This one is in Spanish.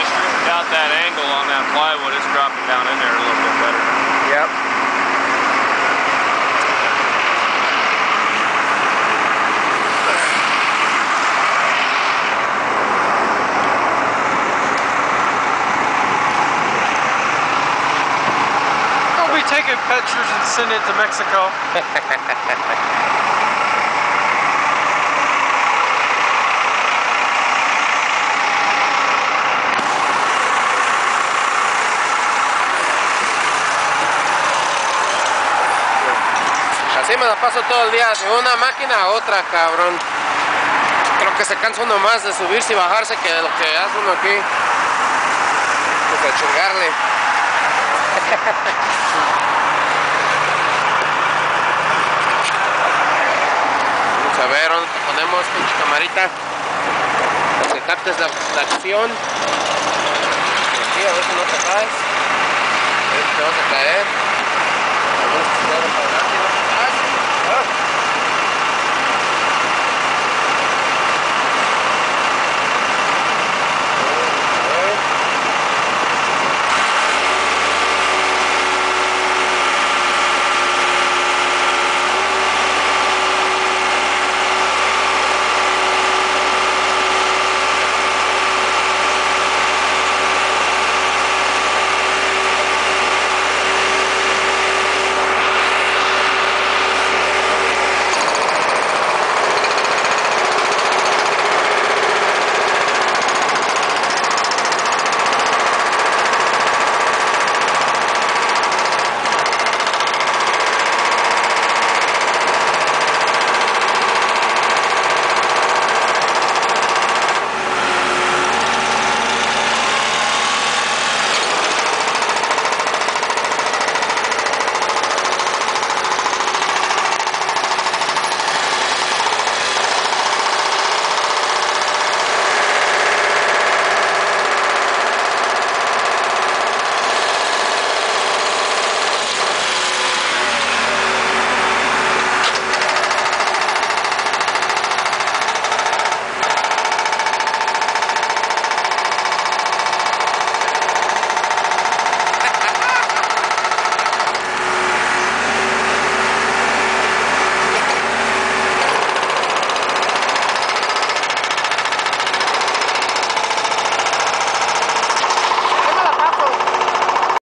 just got that angle on that plywood, it's dropping down in there a little bit better. Yep. I'll be taking pictures and send it to Mexico. Así me la paso todo el día, de una máquina a otra, cabrón. Creo que se cansa uno más de subirse y bajarse que de lo que hace uno aquí. Pues a chingarle. Vamos a ver dónde te ponemos, pinche camarita. Para que la, acción. Aquí, a ver si no te caes. A ver si te vas a caer.